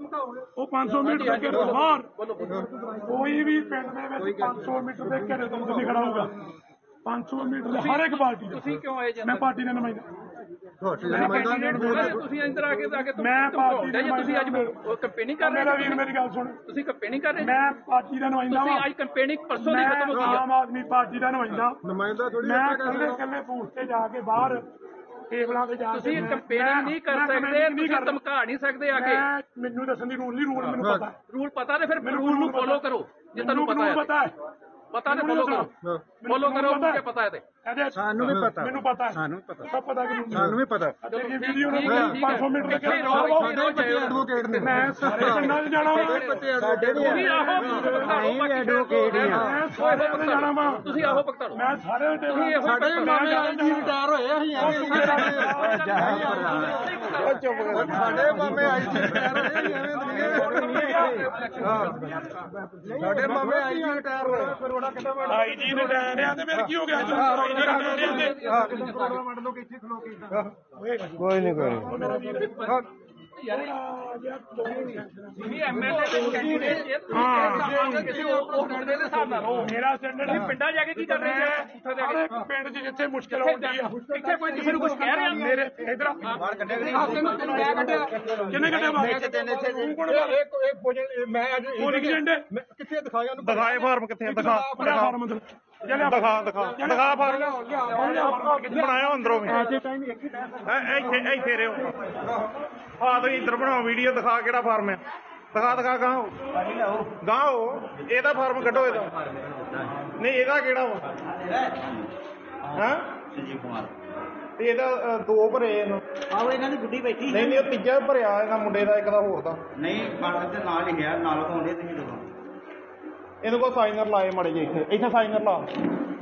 ਉਹ 500 ਮੀਟਰ ਦੇ ਘੇਰੇ ਤੋਂ ਬਾਹਰ। ਕੋਈ ਵੀ ਪਿੰਡ ਦੇ ਵਿੱਚ 500 ਮੀਟਰ ਦੇ ਘੇਰੇ ਤੋਂ ਨਹੀਂ ਖੜਾ ਹੋਊਗਾ। 500 ਮੀਟਰ ਦੇ ਹਰ ਇੱਕ ਪਾਰਟੀ ਦਾ ਤੁਸੀਂ ਕਿਉਂ ਆਏ ਜੀ ਮੈਂ ਪਾਰਟੀ ਦਾ ਨੁਮਾਇੰਦਾ। ਤੁਸੀਂ ਇੰਦਰ ਆ ਕੇ ਆ ਕੇ ਮੈਂ ਪਾਰਟੀ ਦਾ ਜੀ ਤੁਸੀਂ ਅੱਜ ਕੰਪੇਨਿੰਗ ਕਰ ਮੇਰਾ ਰਹੇ ਵੀਰ ਮੇਰੀ ਗੱਲ ਸੁਣ। ਤੁਸੀਂ ਕੰਪੇਨਿੰਗ ਕਰ ਰਹੇ? ਮੈਂ ਪਾਰਟੀ ਦਾ ਨੁਮਾਇੰਦਾ ਤੁਸੀਂ ਵਾਂ। ਅੱਜ ਕੰਪੇਨਿੰਗ ਪਰਸੋਂ ਦੀ ਖਤਮ ਹੋ ਗਈ ਆਮ ਹੈ ਆਦਮੀ ਪਾਰਟੀ ਦਾ ਨੁਮਾਇੰਦਾ। ਨੁਮਾਇੰਦਾ ਥੋੜੀ ਮੈਂ ਕੱਲੇ ਕੱਲੇ ਬੂਥ ਤੇ ਜਾ ਕੇ ਬਾਹਰ ਟੇਬਲਾਂ ਤੇ ਜਾ ਕੇ ਤੁਸੀਂ ਕੰਪੇਨਿੰਗ ਨਹੀਂ ਕਰ ਸਕਦੇ ਤੁਸੀਂ ਧਮਕਾ ਨਹੀਂ ਸਕਦੇ ਆ ਕੇ। ਮੈਨੂੰ ਦੱਸਣ ਦੀ ਰੂਲ ਨਹੀਂ ਰੂਲ ਮੈਨੂੰ ਪਤਾ। ਰੂਲ ਪਤਾ ਤੇ ਫਿਰ ਰੂਲ ਨੂੰ ਫੋਲੋ ਕਰੋ ਜੇ ਤੁਹਾਨੂੰ ਪਤਾ ਹੈ। ਪਤਾ ਮੈਨੂੰ ਫੋਲੋ। ਕਰੋ। ਫੋਲੋ ਕਰੋ। ਕਿ ਪਤਾ ਹੈ ਤੇ ਸਾਨੂੰ ਵੀ ਪਤਾ। ਮੈਨੂੰ ਪਤਾ। ਸਾਨੂੰ ਵੀ ਪਤਾ। ਸਭ ਪਤਾ ਕਿ ਸਾਨੂੰ ਵੀ ਪਤਾ। ਜੀ ਵੀਡੀਓ ਨੂੰ ਠੀਕ ਹੈ, ਠੀਕ ਹੈ। 500 ਮੀਟਰ ਦੇ ਐਡਵੋਕੇਟ ਨੇ। ਮੈਂ ਸਾਰੇ ਪਿੰਡਾਂ 'ਚ ਜਾਣਾ ਵਾ। ਸਾਡੇ ਵੀ ਤੁਸੀਂ ਆਹੋ ਐਡਵੋਕੇਟ ਹੀ ਆ ਮੈਂ ਸਾਰੇ ਪਿੰਡ ਜਾਣਾ ਵਾ। ਤੁਸੀਂ ਆਹੋ ਭਗਤਾਂ ਨੂੰ ਮੈਂ ਸਾਰੇ ਸਾਡੇ ਮਾਮੇ ਨੂੰ ਆਈ ਜੀ ਰਿਟਾਇਰ ਹੋਏ ਅਸੀਂ ਐਵੇਂ ਚੁੱਪ ਕਰ। ਸਾਡੇ ਮਾਮੇ ਆਈ ਜੀ ਰਿਟਾਇਰ ਹੋਏ ਅਸੀਂ ਐਵੇਂ ਸਾਡੇ ਮਾਮੇ ਆਈ ਜੀ ਰਿਟਾਇਰ ਹੋਏ। ਆਈ ਜੀ ਨੇ ਡੈਨ ਰਿਆ ਤੇ ਫਿਰ ਕੀ ਹੋ ਗਿਆ? ਆਈ ਜੀ ਨੇ ਡੈਨ ਰਿਆ ਤੇ। ਕੋਈ ਨਹੀਂ ਕੋਈ ਵੀ ਐਮਐਲਏ ਦੇ ਕੈਂਡੀਡੇਟ ਜੇ ਤੁਸੀਂ ਕਿਸੇ ਹੋਰ ਮੁੰਡੇ ਦੇ ਹਿਸਾਬ ਨਾਲ। ਰਹੋ ਮੇਰਾ ਸਟੈਂਡਰਡ ਤੁਸੀਂ ਪਿੰਡਾਂ ਜਾ ਕੇ ਕੀ ਕਰ ਰਹੇ ਸਾਰੇ ਪਿੰਡ 'ਚ ਜਿੱਥੇ ਮੁਸ਼ਕਲ ਆਉਂਦੀ ਆ। ਇੱਥੇ ਕੋਈ ਕਿਸੇ ਨੂੰ ਕੁਝ ਕਹਿ ਮੇਰੇ ਇਧਰ ਬਾਹਰ ਕੱਢਿਆ ਕਿੰਨੇ ਕੱਢਿਆ? ਬਾਹਰ? ਤੂੰ ਕੋਣ ਮੈਂ ਅੱਜ ਪੋਲਿੰਗ ਏਜੰਟ ਕਿੱਥੇ ਦਿਖਾਇਆ ਉਹਨੂੰ। ਦਿਖਾਏ ਫਾਰਮ ਕਿੱਥੇ ਆ? ਦਿਖਾ ਬੜਾ ਫਾਰਮ ਅੰਦਰ। ਦਿਖਾ ਦਿਖਾ। ਦਿਖਾ ਫਾਰਮ ਬਣਾਇਆ ਅੰਦਰੋਂ ਵੀ। ਐ- ਇੱਥੇ ਇੱਥੇ ਰਿਓ ਆ ਤੁਸੀਂ ਇੱਧਰ ਬਣਾਓ ਵੀਡੀਓ ਦਿਖਾ ਕਿਹੜਾ ਫਾਰਮ ਹੈ ਦਿਖਾ ਦਿਖਾ ਗਾਓ ਗਾਓ ਇਹਦਾ ਫਾਰਮ ਕੱਢੋ ਇਹਦਾ। ਨਹੀਂ ਇਹਦਾ ਕਿਹੜਾ ਵਾ? ਹਾਂ? ਸੰਜੀਵ ਕੁਮਾਰ। ਤੇ ਇਹਦਾ ਦੋ ਭਰੇ ਇਹਨੂੰ। ਆਹੋ ਇਹਨਾਂ ਦੀ ਗੁੱਡੀ ਬੈਠੀ ਨਹੀਂ ਨਹੀਂ ਉਹ ਤੀਜਾ ਭਰਿਆ ਇਹਨਾਂ ਮੁੰਡੇ ਦਾ ਇੱਕ ਦਾ ਹੋਰ ਦਾ। ਨਹੀਂ ਬਾਰਡਰ ਤੇ ਨਾਲ ਲਿਖਿਆ ਨਾਲ ਪਾਉਂਦੇ ਤੁਸੀਂ ਦੇਖੋ ਇਹਦੇ ਕੋਲ ਸਾਈਨਰ ਲਾਏ ਮੜੇ ਜੇ ਇੱਥੇ। ਇੱਥੇ ਸਾਈਨਰ ਲਾ।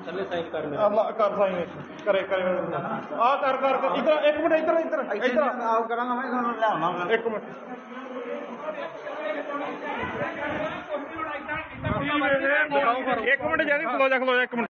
ਥੱਲੇ ਸਾਈਨ ਕਰ ਅੱਲਾ ਕਰ ਸਾਈਨ ਕਰੇ ਕਰੇ। ਆ ਕਰ ਕਰ ਕਰ। ਇੱਧਰ ਇੱਕ ਮਿੰਟ ਇੱਧਰ ਇੱਧਰ ਇੱਧਰ ਆ। ਆਪ ਕਰਾਂਗਾ ਮੈਂ ਤੁਹਾਨੂੰ ਲਿਆਉਣਾ ਇੱਕ ਮਿੰਟ। ਇੱਕ ਮਿੰਟ ਜਾਨੀ ਖਲੋ ਜਾ ਖਲੋ ਜਾ ਇੱਕ ਮਿੰਟ।